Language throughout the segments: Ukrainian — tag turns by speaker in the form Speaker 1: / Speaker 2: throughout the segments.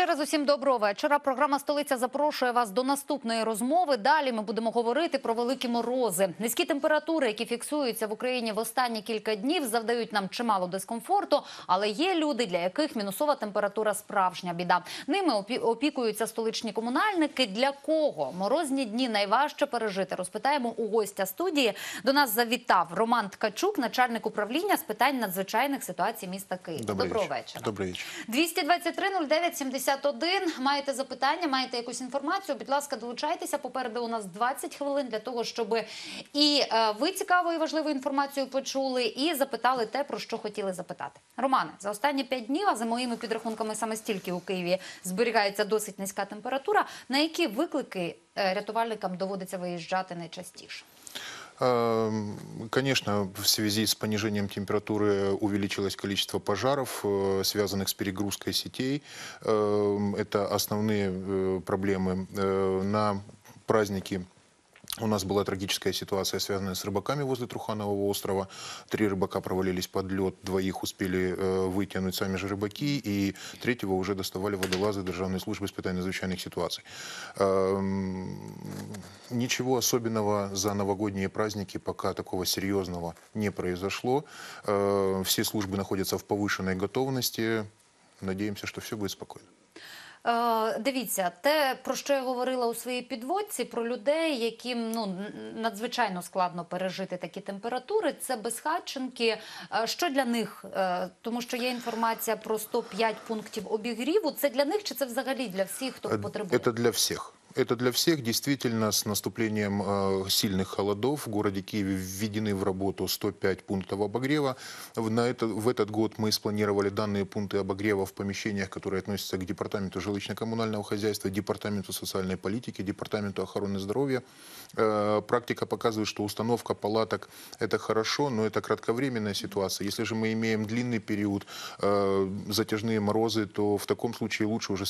Speaker 1: ще раз усім доброго вечора. Програма Столиця запрошує вас до наступної розмови. Далі ми будемо говорити про великі морози. Низькі температури, які фіксуються в Україні в останні кілька днів, завдають нам чимало дискомфорту. Але є люди, для яких мінусова температура справжня біда. Ними опі- опікуються столичні комунальники. Для кого морозні дні найважче пережити? Розпитаємо у гостя студії. До нас завітав Роман Ткачук, начальник управління з питань надзвичайних ситуацій міста Києва. Доброго
Speaker 2: вечер.
Speaker 1: вечора.
Speaker 2: Добрый вечер.
Speaker 1: 223 09 71. Маєте запитання, маєте якусь інформацію? Будь ласка, долучайтеся. Попереду у нас 20 хвилин для того, щоб і е, ви цікаву і важливу інформацію почули, і запитали те, про що хотіли запитати. Романе, за останні 5 днів, а за моїми підрахунками, саме стільки у Києві зберігається досить низька температура. На які виклики е, рятувальникам доводиться виїжджати найчастіше?
Speaker 2: Эм, Конечно, в связи с понижением температуры увеличилось количество пожаров, э, связанных с перегрузкой сетей. Эм, Это основные э, проблемы. Э, На праздники у нас была трагическая ситуация, связанная с рыбаками возле Труханового острова. Три рыбака провалились под лед, двоих успели э, вытянуть сами же рыбаки, и третьего уже доставали водолазы Державной службы испытаний надзвычайных ситуаций. Эм, Ничего особенного за новогодние праздники пока такого серьезного не произошло. Э, Все службы находятся в повышенной готовности. Надеемся, что все будет спокойно.
Speaker 1: Е, дивіться, те, про що я говорила у своїй підводці, про людей, яким ну надзвичайно складно пережити такі температури, це безхатченки. Е, Що для них? Е, Тому що є інформація про 105 пунктів обігріву. Це для них чи це взагалі для всіх, хто потребує?
Speaker 2: Це для всех. Это для всех. Действительно, с наступлением э, сильных холодов в городе Киеве введены в работу 105 пунктов обогрева. На это, в этот год мы спланировали данные пункты обогрева в помещениях, которые относятся к Департаменту жилищно-коммунального хозяйства, Департаменту социальной политики, Департаменту охраны здоровья. Э, практика показывает, что установка палаток – это хорошо, но это кратковременная ситуация. Если же мы имеем длинный период, э, затяжные морозы, то в таком случае лучше уже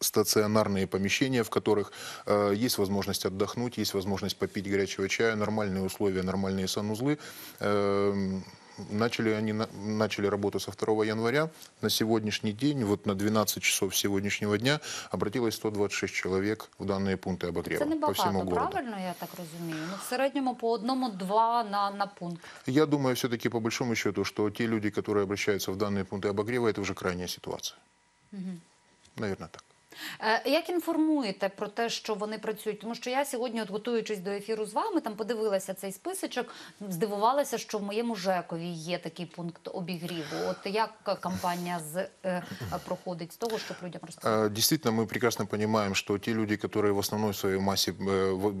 Speaker 2: стационарные помещения, в которых э, есть возможность отдохнуть, есть возможность попить горячего чая, нормальные условия, нормальные санузлы. Эм, Начали они на- начали работу со 2 января. На сегодняшний день, вот на 12 часов сегодняшнего дня, обратилось 126 человек в данные пункты обогрева
Speaker 1: Це
Speaker 2: по всему
Speaker 1: небагато,
Speaker 2: городу.
Speaker 1: правильно я так розумію. Ну в середньому по одному-два на, на пункт.
Speaker 2: Я думаю, все-таки по большому счету, что те люди, которые обращаются в данные пункты обогрева, это уже крайняя ситуация. Наверное, так.
Speaker 1: Е, Як інформуєте про те, що вони працюють? Тому що я сьогодні, от готуючись до ефіру з вами, там подивилася цей списочок, здивувалася, що в моєму ЖЕКові є такий пункт обігріву. От як кампанія з е, проходить з того, щоб людям розповідати?
Speaker 2: А, Действительно, мы прекрасно понимаем, что те люди, которые в основной своей массе э, в-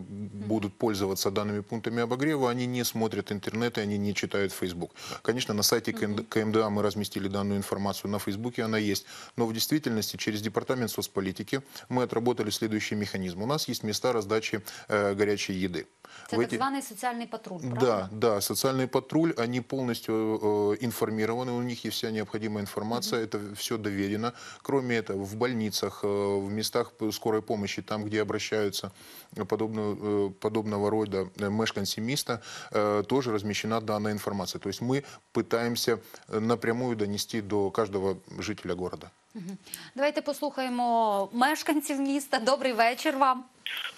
Speaker 2: будут пользоваться данными пунктами обогрева, они не смотрят интернет и они не читают Facebook. Конечно, на сайте КНД КМДА мы разместили данную информацию, на Фейсбуке она есть, но в действительности через Департамент соцполитики мы отработали следующий механизм. У нас есть места раздачи э, горячей еды.
Speaker 1: Це
Speaker 2: В
Speaker 1: так
Speaker 2: эти-
Speaker 1: званий соціальний патруль, правда?
Speaker 2: Да, да, социальный патруль, они полностью э, информированы, у них есть вся необходимая информация, это все доверено. Кроме этого, в больницах, э, в местах скорой помощи, там, где обращаются подобного, э, подобного рода э, мешканцы места, э, тоже размещена данная информация. То есть мы пытаемся э, напрямую донести до каждого жителя города.
Speaker 1: Давайте послухаємо мешканців міста. Добрий вечір вам.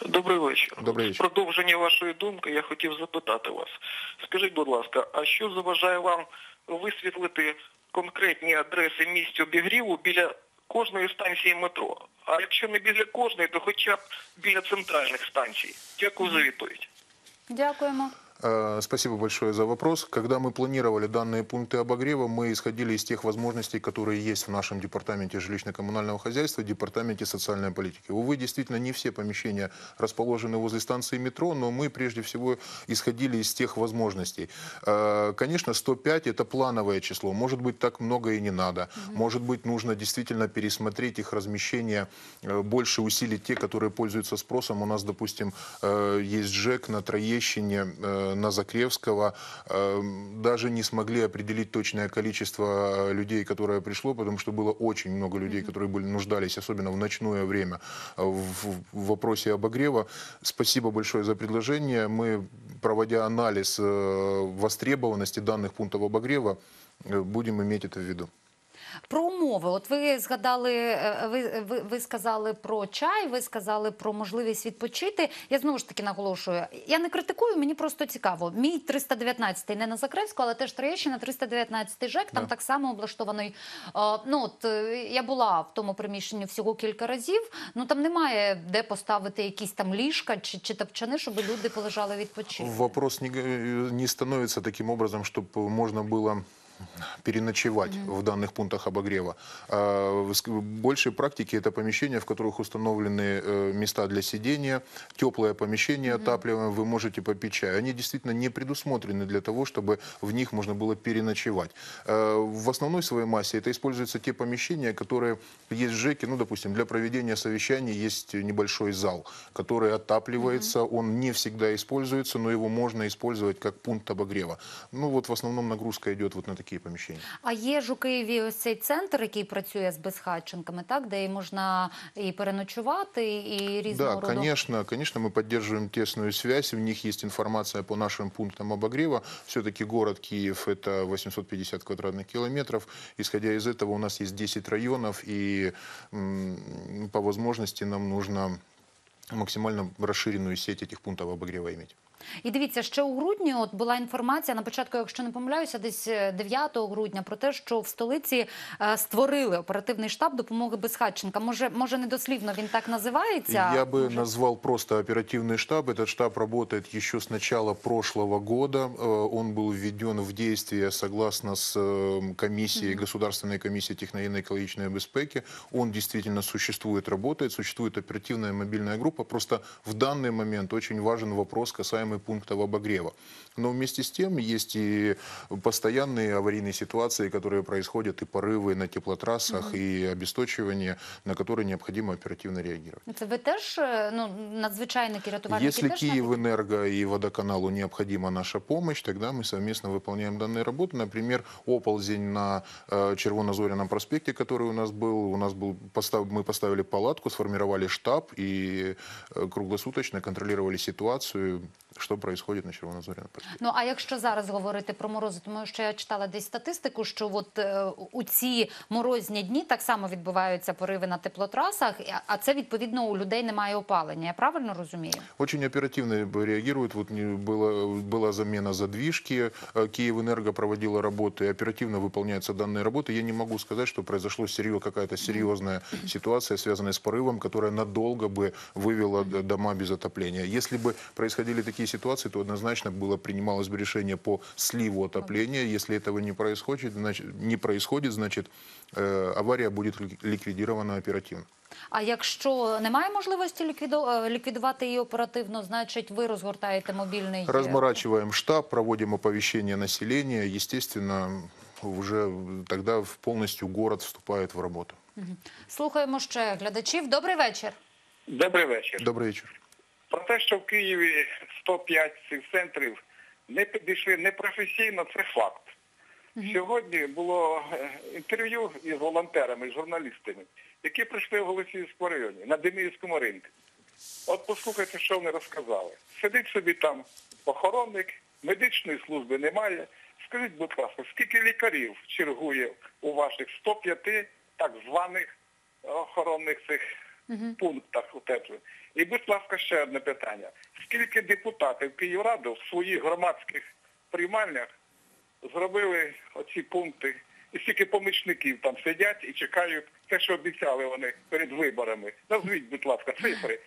Speaker 3: Добрий вечір.
Speaker 2: Добрий вечір.
Speaker 3: продовження вашої думки я хотів запитати вас. Скажіть, будь ласка, а що заважає вам висвітлити конкретні адреси місць обігріву біля кожної станції метро? А якщо не біля кожної, то хоча б біля центральних станцій. Дякую за відповідь.
Speaker 1: Дякуємо.
Speaker 2: Э, Спасибо большое за вопрос. Когда мы планировали данные пункты обогрева, мы исходили из тех возможностей, которые есть в нашем департаменте жилищно-коммунального хозяйства, департаменте социальной политики. Увы, действительно, не все помещения расположены возле станции метро, но мы прежде всего исходили из тех возможностей. Э, Конечно, 105 – это плановое число. Может быть, так много и не надо. Может быть, нужно действительно пересмотреть их размещение, э, больше усилить те, которые пользуются спросом. У нас, допустим, есть ЖЭК на Троещине, э, на Закревского. Э, Даже не смогли определить точное количество э, людей, которое пришло, потому что было очень много людей, которые были, нуждались, особенно в ночное время, э, в, в вопросе обогрева. Спасибо большое за предложение. Мы, проводя анализ э, востребованности данных пунктов обогрева, э, будем иметь это в виду.
Speaker 1: Про умови. От ви згадали, е, ви, ви, ви сказали про чай, ви сказали про можливість відпочити. Я знову ж таки наголошую. Я не критикую, мені просто цікаво. Мій 319-й не на Закревську, але теж Троєщина, 319-й ЖЕК, там
Speaker 2: Да.
Speaker 1: так само облаштований. Е, Ну от е, я була в тому приміщенні всього кілька разів. Ну там немає де поставити якісь там ліжка чи, чи тапчани, щоб люди полежали відпочити.
Speaker 2: Вопрос не, не становится таким образом, чтобы можно было переночевать в данных пунктах обогрева. А, в большей практике это помещения, в которых установлены э, места для сидения, теплое помещение отапливаемое, вы можете попить чай. Они действительно не предусмотрены для того, чтобы в них можно было переночевать. Э, В основной своей массе это используются те помещения, которые есть в ЖЭКе, ну, допустим, для проведения совещаний есть небольшой зал, который отапливается, он не всегда используется, но его можно использовать как пункт обогрева. Ну, вот в основном нагрузка идет вот на такие помещения.
Speaker 1: А є ж у Києві ось цей центр, який працює з безхатченками, так де і можна і переночувати, і різного
Speaker 2: Да,
Speaker 1: роду.
Speaker 2: конечно, конечно, мы поддерживаем тесную связь, в них есть информация по нашим пунктам обогрева. Все-таки город Киев – это 850 квадратных километров. Исходя из этого, у нас есть 10 районов, и м, по возможности нам нужно максимально расширенную сеть этих пунктов обогрева иметь.
Speaker 1: І дивіться, ще у грудні от була інформація на початку, якщо не помиляюся, десь е, 9 грудня про те, що в столиці е, створили оперативний штаб допомоги безхатченка. Може, може, недослівно він так називається?
Speaker 2: Я бы
Speaker 1: Може-
Speaker 2: назвал просто оперативный штаб. Этот штаб работает еще с начала прошлого года. Э, Он был введен в действие согласно с э, комиссией, Государственной комиссией техногенно-экологичной безпеки. Он действительно существует, работает. Существует оперативная мобильная группа. Просто в данный момент очень важен вопрос, касаемый пунктов обогрева. Но вместе с тем есть и постоянные аварийные ситуации, которые происходят, и порывы на теплотрассах, и обесточивание, на которые необходимо оперативно реагировать.
Speaker 1: Це ви теж е, ну надзвичайники рятувальники
Speaker 2: Если
Speaker 1: теж
Speaker 2: Киевэнерго и водоканалу необходима наша помощь, тогда мы совместно выполняем данные работы. Например, оползень на э, Червонозоряном проспекте, который у нас был, у нас был постав, мы поставили палатку, сформировали штаб и э, круглосуточно контролировали ситуацию, что происходит на Червонозоряном проспекте.
Speaker 1: Ну а якщо зараз говорити про морози, тому що я читала десь статистику, що от е, у ці морозні дні так само відбуваються пориви на теплотрасах, а- а це відповідно у людей немає опалення. Я правильно розумію?
Speaker 2: Очень оперативно реагируют. Вот не- была, была замена задвижки, э, Киевэнерго проводила работы, оперативно выполняются данные работы. Я не могу сказать, что произошло серьез- какая-то серьезная ситуация, связанная с порывом, которая надолго бы вывела д- дома без отопления. Если бы происходили такие ситуации, то однозначно было принималось бы решение по сливу отопления. Если этого не происходит, значит, не происходит, значит э, авария будет лик- ликвидирована оперативно.
Speaker 1: А якщо немає можливості ліквіду... е, ліквідувати її оперативно, значить ви розгортаєте мобільний е,
Speaker 2: Разморачиваем штаб, проводим оповещение населения. Естественно, уже тогда в- полностью город вступает в работу.
Speaker 1: Слухаємо ще глядачів. Добрий вечір.
Speaker 3: Добрий вечір.
Speaker 2: Добрый вечер.
Speaker 3: Про те, що в Києві 105 цих центрів не підійшли непрофесійно, це факт. Сьогодні було е, інтерв'ю із волонтерами, з журналістами, які прийшли в Голосіївському районі на Деміївському ринку. От послухайте, що вони розказали. Сидить собі там охоронник, медичної служби немає. Скажіть, будь ласка, скільки лікарів чергує у ваших 105 так званих охоронних цих пунктах утеплень? І, будь ласка, ще одне питання. Скільки депутатів Київради в своїх громадських приймальнях зробили оці пункти, і скільки помічників там сидять і чекають те, що обіцяли вони перед виборами. Назвіть, будь ласка, цифри.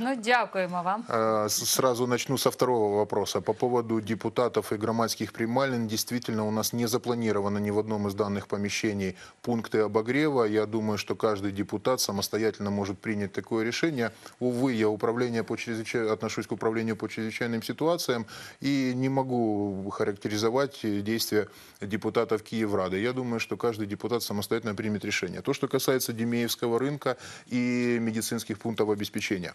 Speaker 1: Ну дякуємо вам.
Speaker 2: С- Сразу начну со второго вопроса. По поводу депутатов и громадских прималин. Действительно, у нас не запланировано ни в одном из данных помещений пункты обогрева. Я думаю, что каждый депутат самостоятельно может принять такое решение. Увы, я управление по чрезвычай... отношусь к управлению по чрезвычайным ситуациям и не могу характеризовать э, действия депутатов Киеврады. Я думаю, что каждый депутат самостоятельно примет решение. То, что касается Демеевского рынка и медицинских пунктов обеспечения.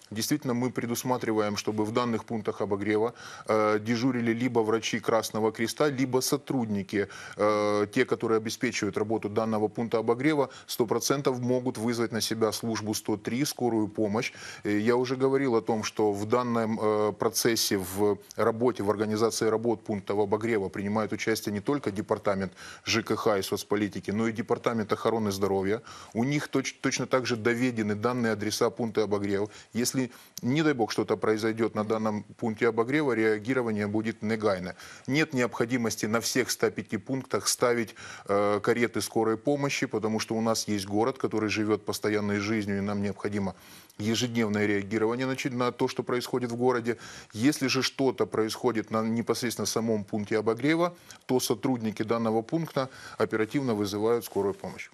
Speaker 2: Действительно, мы предусматриваем, чтобы в данных пунктах обогрева э, дежурили либо врачи Красного Креста, либо сотрудники, э, те, которые обеспечивают работу данного пункта обогрева, 100% могут вызвать на себя службу 103, скорую помощь. Э, Я уже говорил о том, что в данном э, процессе, в работе, в организации работ пунктов обогрева принимает участие не только департамент ЖКХ и соцполитики, но и департамент охраны здоровья. У них точ- точно так же доведены данные адреса пункта обогрева. Если, не дай бог, что-то произойдет на данном пункте обогрева, реагирование будет негайно. Нет необходимости на всех 105 пунктах ставить э, кареты скорой помощи, потому что у нас есть город, который живет постоянной жизнью, и нам необходимо ежедневное реагирование на, то, что происходит в городе. Если же что-то происходит на непосредственно самом пункте обогрева, то сотрудники данного пункта оперативно вызывают скорую помощь.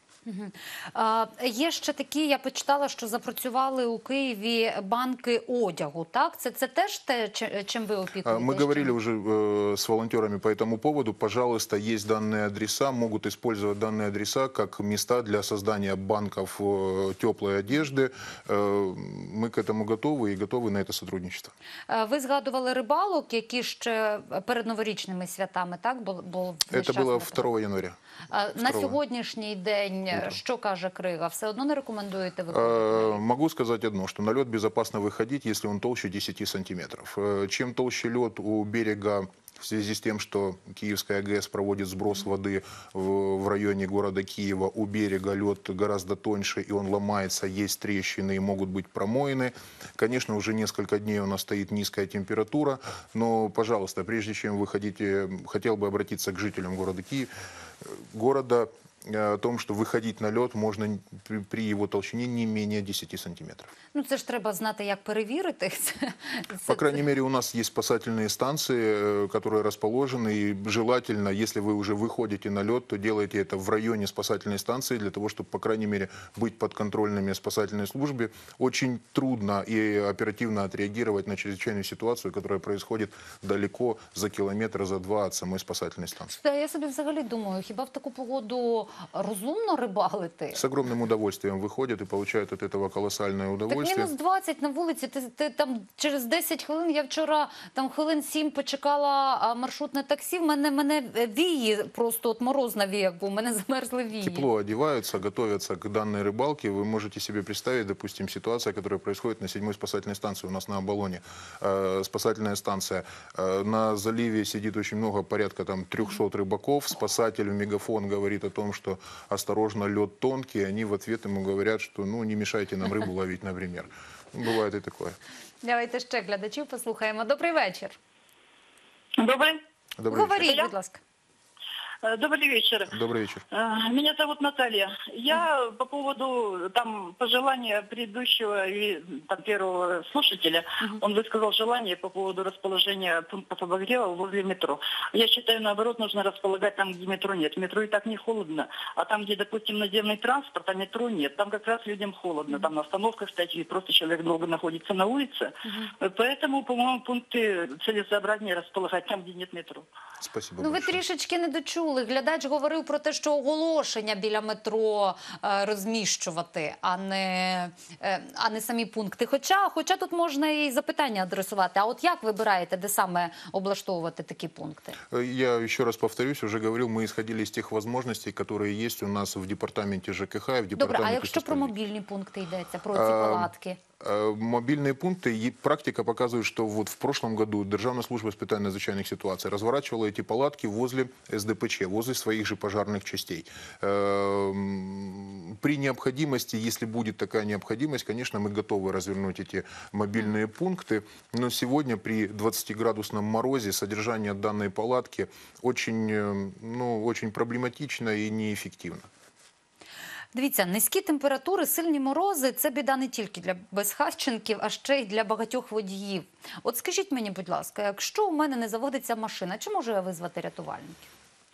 Speaker 1: А, Є ще такі, я почитала, що запрацювали у Києві банки одягу. Так, це, це теж те, чи- чим ви
Speaker 2: А,
Speaker 1: опікуєтесь?
Speaker 2: Мы говорили
Speaker 1: Чим?
Speaker 2: уже э, с волонтерами по этому поводу. Пожалуйста, есть данные адреса, могут использовать данные адреса как места для создания банков э, теплой одежды. Э, Мы к этому готовы и готовы на это сотрудничество.
Speaker 1: Е, Ви згадували рибалок, які ще перед новорічними святами, так? Бо, бо весь
Speaker 2: Это
Speaker 1: час
Speaker 2: было
Speaker 1: не
Speaker 2: 2 января.
Speaker 1: А, На
Speaker 2: 2.
Speaker 1: сьогоднішній день
Speaker 2: Утром.
Speaker 1: що каже Крига? Все одно не рекомендуєте виходити?
Speaker 2: Э, Могу сказать одно, что на лед безопасно выходить, если он толще 10 сантиметров. Э, Чем толще лед у берега в связи с тем, что Киевская ГЭС проводит сброс воды в, в районе города Киева, у берега лед гораздо тоньше, и он ломается, есть трещины и могут быть промоины. Конечно, уже несколько дней у нас стоит низкая температура, но, пожалуйста, прежде чем вы хотите, хотел бы обратиться к жителям города Киев, э, города э, о том, что выходить на лед можно при, при его толщине не менее 10 сантиметров.
Speaker 1: Ну це ж треба знати, як перевірити. Це,
Speaker 2: По
Speaker 1: це-
Speaker 2: крайней мере, у нас есть спасательные станции, э, которые расположены, и желательно, если вы уже выходите на лед, то делайте это в районе спасательной станции, для того, чтобы, по крайней мере, быть подконтрольными спасательной службе. Очень трудно и оперативно отреагировать на чрезвычайную ситуацию, которая происходит далеко, за километр, за два от самой спасательной станции.
Speaker 1: Та я собі взагалі думаю, хіба в таку погоду розумно рибалити?
Speaker 2: С огромным удовольствием выходят и получают от этого колоссальное
Speaker 1: Так
Speaker 2: удовольствие.
Speaker 1: мінус 20 на вулиці. Ти, ти там через 10 хвилин. Я вчора там хвилин 7 почекала а, маршрутне таксі. В мене мене е, вії просто от мороз навіяв, бо в мене замерзли вії.
Speaker 2: тепло одеваются, готовятся к данной рыбалке. Вы можете себе представить, допустим, ситуация, которая происходит на седьмой спасательной станции у нас на Оболоне. Э, спасательная станция. Э, на заливе сидит очень много, порядка там 300 рыбаков. Спасатель в мегафон говорит о том, что осторожно, лед тонкий. Они в ответ ему говорят, что ну не мешайте нам рыбу ловить, например. Ну, Бывает и такое.
Speaker 1: Давайте ще глядачів послухаємо. Добрий вечір.
Speaker 4: Добрый,
Speaker 2: Добрый
Speaker 1: Говоріть,
Speaker 4: Я?
Speaker 1: будь ласка.
Speaker 4: Э, добрый вечер.
Speaker 2: Добрый вечер.
Speaker 4: Э, Меня зовут Наталья. Я по поводу там пожелания предыдущего и там, первого слушателя, он высказал желание по поводу расположения пунктов обогрева возле метро. Я считаю, наоборот, нужно располагать там, где метро нет. В метро и так не холодно. А там, где, допустим, наземный транспорт, а метро нет, там как раз людям холодно. Там на остановках стоять, и просто человек долго находится на улице. Э, Поэтому, по-моему, пункты целесообразнее располагать там, где нет метро.
Speaker 2: Спасибо
Speaker 1: Ну
Speaker 2: большое.
Speaker 1: трішечки не дочули. Глядач говорив про те, що оголошення біля метро е, розміщувати, а не, е, а не самі пункти. Хоча, хоча тут можна і запитання адресувати. А от як вибираєте, де саме облаштовувати такі пункти?
Speaker 2: Э, Я еще раз повторюсь, уже говорил, мы исходили из тех возможностей, которые есть у нас в департаменте ЖКХ и в департаменте
Speaker 1: Добре, а якщо про
Speaker 2: соцполитики.
Speaker 1: мобільні пункти йдеться, про ці
Speaker 2: А,
Speaker 1: палатки?
Speaker 2: Э, Мобильные пункты, и практика показывает, что вот в прошлом году Державная служба испытания надзвычайных ситуаций разворачивала эти палатки возле СДПЧ, возле своих же пожарных частей. Эм, При необходимости, если будет такая необходимость, конечно, мы готовы развернуть эти мобильные пункты, но сегодня при 20-градусном морозе содержание данной палатки очень, э, ну, очень проблематично и неэффективно.
Speaker 1: Дивіться, низькі температури, сильні морози це біда не тільки для безхатченків, а ще й для багатьох водіїв. От скажіть мені, будь ласка, якщо у мене не заводиться машина, чи можу я визвати рятувальників?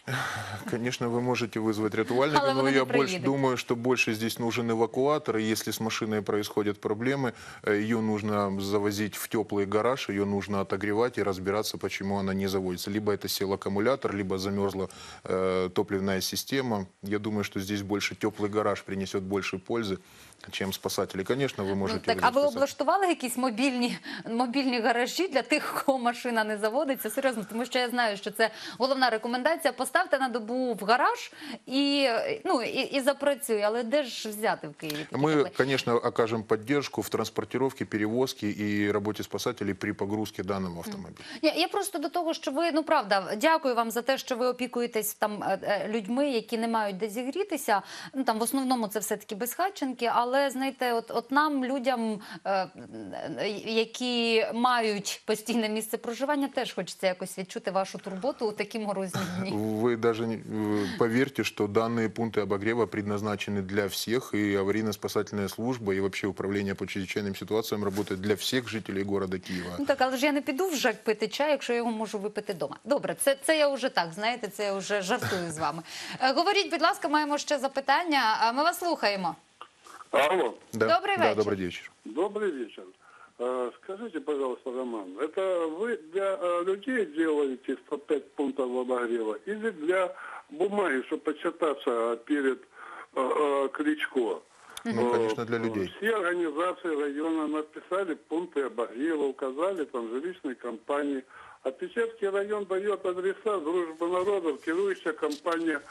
Speaker 2: Конечно, вы можете вызвать рятувальника,
Speaker 1: Але
Speaker 2: но
Speaker 1: вони
Speaker 2: я
Speaker 1: не
Speaker 2: больше
Speaker 1: приїдуть.
Speaker 2: думаю, что больше здесь нужен эвакуатор. И если с машиной происходят проблемы, э, ее нужно завозить в теплый гараж, ее нужно отогревать и разбираться, почему она не заводится. Либо это сел аккумулятор, либо замерзла э, топливная система. Я думаю, что здесь больше теплый гараж принесет больше пользы, чем спасатели. Конечно, вы
Speaker 1: Ну,
Speaker 2: можете
Speaker 1: так,
Speaker 2: вызвать
Speaker 1: а ви
Speaker 2: спасателя.
Speaker 1: облаштували якісь мобільні, мобільні гаражі для тих, кого машина не заводиться? Серйозно, тому що я знаю, що це головна рекомендація. Поставте на добу в гараж і, ну, і, і запрацює. Але де ж взяти в Києві? такі
Speaker 2: Мы,
Speaker 1: тепли-
Speaker 2: конечно, окажем поддержку в транспортировке, перевозке и работе спасателей при погрузке данного автомобиля.
Speaker 1: Я, я просто до того, що ви ну правда, дякую вам за те, що ви опікуєтесь там е, е, людьми, які не мають де зігрітися. Ну там в основному це все таки безхатченки. Але знаєте, от, от нам, людям, е, е, які мають постійне місце проживання, теж хочеться якось відчути вашу турботу у такі морозні дні.
Speaker 2: Вы даже не- э, поверьте, что данные пункты обогрева предназначены для всех, и аварийно-спасательная служба, и вообще управление по чрезвычайным ситуациям работает для всех жителей города Киева.
Speaker 1: Ну так, але ж я не піду в ЖЕК пити чай, якщо я його можу випити вдома. Добре, це, це я вже так, знаєте, це я вже жартую з вами. Е, Говоріть, будь ласка, маємо ще запитання. А Ми вас слухаємо.
Speaker 5: Алло,
Speaker 2: Да,
Speaker 1: Добрый
Speaker 2: да,
Speaker 1: вечер.
Speaker 2: добрый вечер.
Speaker 5: добрый вечер. Э, Скажите, пожалуйста, Роман, это вы для э, людей делаете 105 пунктов обогрева или для бумаги, чтобы почитаться перед э, э, Кличко?
Speaker 2: Ну, конечно, для людей.
Speaker 5: Все организации района написали пункты обогрева, указали там жилищные компании. А Печерский район дает адреса дружбы народов, керующая компания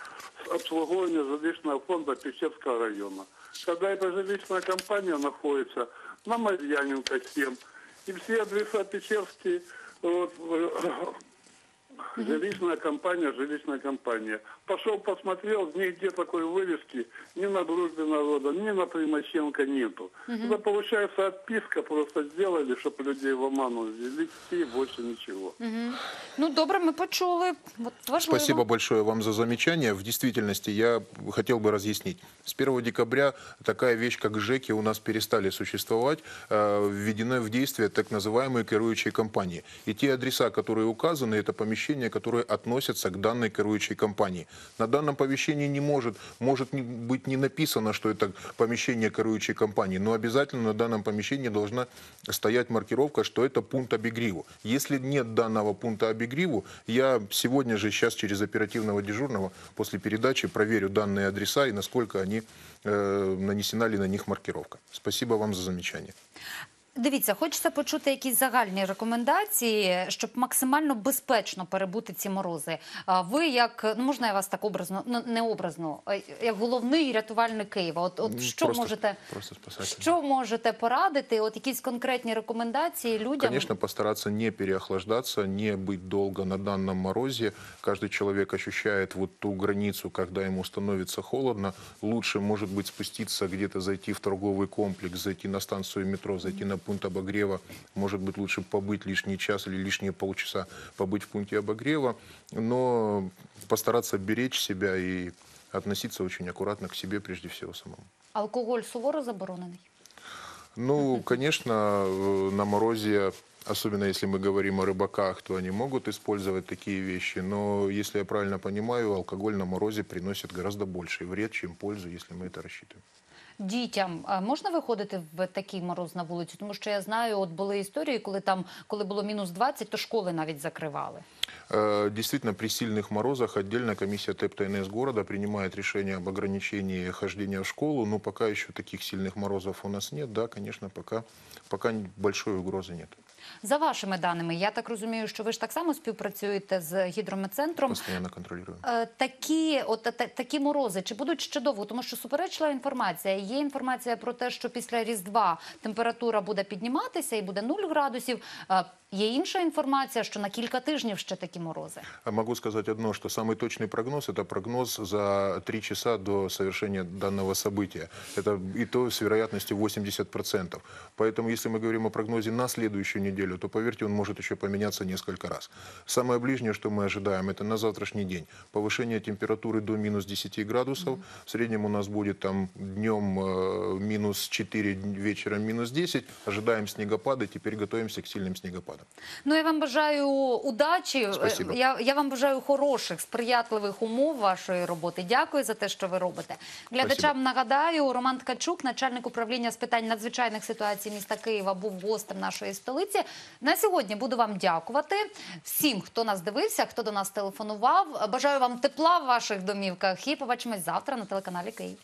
Speaker 5: с обслуговывания жилищного фонда Печерского района. Когда эта жилищная компания находится на Марьяненко 7, и все адреса Печерские, вот, жилищная компания, жилищная компания. Пошел, посмотрел, нигде такой вывески ни на дружбе народа, ни на Примаченко нету. Это получается отписка, просто сделали, чтобы людей в оману ввели, и больше ничего.
Speaker 1: Ну добре, ми почули. От важливо.
Speaker 2: Спасибо большое вам за замечание. В действительности я хотел бы разъяснить. С 1 декабря такая вещь, как ЖЭКи, у нас перестали существовать. Э, Введены в действие так называемые керующие компании. И те адреса, которые указаны, это помещения, которые относятся к данной керующей компании. На данном помещении не может, может быть не написано, что это помещение керующей компании, но обязательно на данном помещении должна стоять маркировка, что это пункт обегриву. Если нет данного пункта обегриву, я сегодня же, сейчас через оперативного дежурного после передачи проверю данные адреса и насколько они э, нанесена ли на них маркировка. Спасибо вам за замечание.
Speaker 1: Дивіться, хочеться почути якісь загальні рекомендації, щоб максимально безпечно перебути ці морози. А ви, як ну можна я вас так образно, ну не образно, а як головний рятувальник Києва, от, от
Speaker 2: М,
Speaker 1: що
Speaker 2: просто-
Speaker 1: можете
Speaker 2: просто спасатель.
Speaker 1: що можете порадити? От якісь конкретні рекомендації людям?
Speaker 2: Конечно, постараться не переохлаждаться, не быть долго на данном морозе. Каждый человек ощущает вот ту границу, когда ему становится холодно. Лучше, может быть, спуститься где-то, зайти в торговый комплекс, зайти на станцию метро, зайти на пункт обогрева. Может быть, лучше побыть лишний час или лишние полчаса побыть в пункте обогрева. Но постараться беречь себя и относиться очень аккуратно к себе прежде всего самому.
Speaker 1: Алкоголь суворо заборонений.
Speaker 2: Ну, конечно, э, на морозе, особенно если мы говорим о рыбаках, то они могут использовать такие вещи. Но, если я правильно понимаю, алкоголь на морозе приносит гораздо больший вред, чем пользу, если мы это рассчитываем.
Speaker 1: Дітям а можна виходити в такий мороз на вулицю? Тому що я знаю, от були історії, коли там, коли було мінус 20, то школи навіть закривали.
Speaker 2: Э, Действительно, при сильных морозах отдельно комиссия ТЭП ТНС города принимает решение об ограничении хождения в школу, но пока еще таких сильных морозов у нас нет. Да, конечно, пока, пока большой угрозы нет.
Speaker 1: За вашими даними, я так розумію, що ви ж так само співпрацюєте з гідрометцентром.
Speaker 2: Постоянно контролируем.
Speaker 1: Е, Такі, от та- такі морози, чи будуть ще довго? Тому що суперечлива інформація. Є інформація про те, що після Різдва температура буде підніматися і буде 0 градусів. Е, Є інша інформація, що на кілька тижнів ще такі морози.
Speaker 2: А Могу сказать одно, что самый точный прогноз – это прогноз за три часа до совершения данного события. Это и то с вероятностью 80%. Поэтому, если мы говорим о прогнозе на следующую неделю, то, поверьте, он может еще поменяться несколько раз. Самое ближнее, что мы ожидаем, это на завтрашний день. Повышение температуры до минус 10 градусов. В среднем у нас будет там днем э, минус 4, вечером минус 10. Ожидаем снегопады, теперь готовимся к сильным снегопадам.
Speaker 1: Ну я вам бажаю удачі.
Speaker 2: Спасибо.
Speaker 1: Е, Я, я вам бажаю хороших, сприятливих умов вашої роботи. Дякую за те, що ви робите. Глядачам нагадаю, Роман Ткачук, начальник управління з питань надзвичайних ситуацій міста Києва, був гостем нашої столиці. На сьогодні буду вам дякувати всім, хто нас дивився, хто до нас телефонував. Бажаю вам тепла в ваших домівках і побачимось завтра на телеканалі Київ.